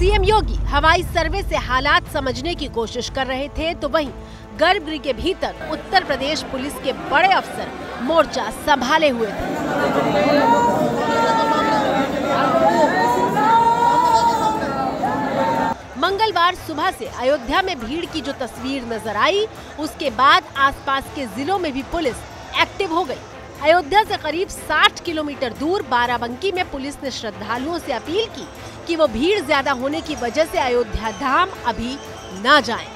CM योगी हवाई सर्वे से हालात समझने की कोशिश कर रहे थे तो वहीं गर्भगृह के भीतर उत्तर प्रदेश पुलिस के बड़े अफसर मोर्चा संभाले हुए थे। मंगलवार सुबह से अयोध्या में भीड़ की जो तस्वीर नज़र आई, उसके बाद आसपास के जिलों में भी पुलिस एक्टिव हो गई। अयोध्या से करीब 60 किलोमीटर दूर बाराबंकी में पुलिस ने श्रद्धालुओं से अपील की कि वो भीड़ ज़्यादा होने की वजह से अयोध्या धाम अभी न जाएँ।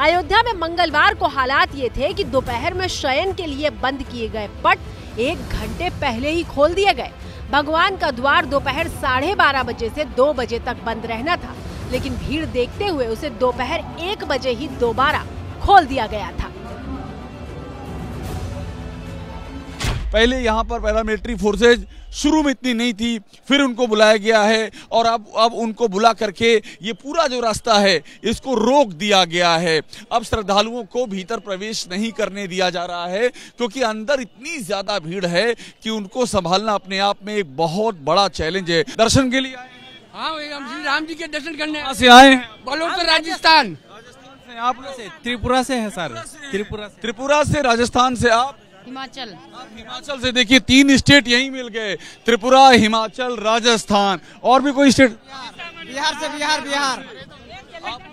अयोध्या में मंगलवार को हालात ये थे कि दोपहर में शयन के लिए बंद किए गए पट एक घंटे पहले ही खोल दिए गए भगवान का द्वार दोपहर साढ़े बारह बजे से दो बजे तक बंद रहना था, लेकिन भीड़ देखते हुए उसे दोपहर एक बजे ही दोबारा खोल दिया गया था पहले यहाँ पर पैरामिलिट्री फोर्सेज शुरू में इतनी नहीं थी फिर उनको बुलाया गया है और अब अब उनको बुला करके ये पूरा जो रास्ता है इसको रोक दिया गया है। अब श्रद्धालुओं को भीतर प्रवेश नहीं करने दिया जा रहा है क्योंकि अंदर इतनी ज़्यादा भीड़ है कि उनको संभालना अपने आप में एक बहुत बड़ा चैलेंज है। दर्शन के लिए आए हाँ। हम श्री राम जी के दर्शन करने। से आए हैं? बलोर से राजस्थान। राजस्थान से आप? त्रिपुरा से है सर। त्रिपुरा से। त्रिपुरा से राजस्थान से आप? हिमाचल। आप हिमाचल से देखिए तीन स्टेट यही मिल गए त्रिपुरा हिमाचल राजस्थान और भी कोई स्टेट? बिहार से बिहार बिहार।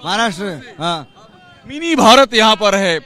महाराष्ट्र हाँ। मिनी भारत यहाँ पर है।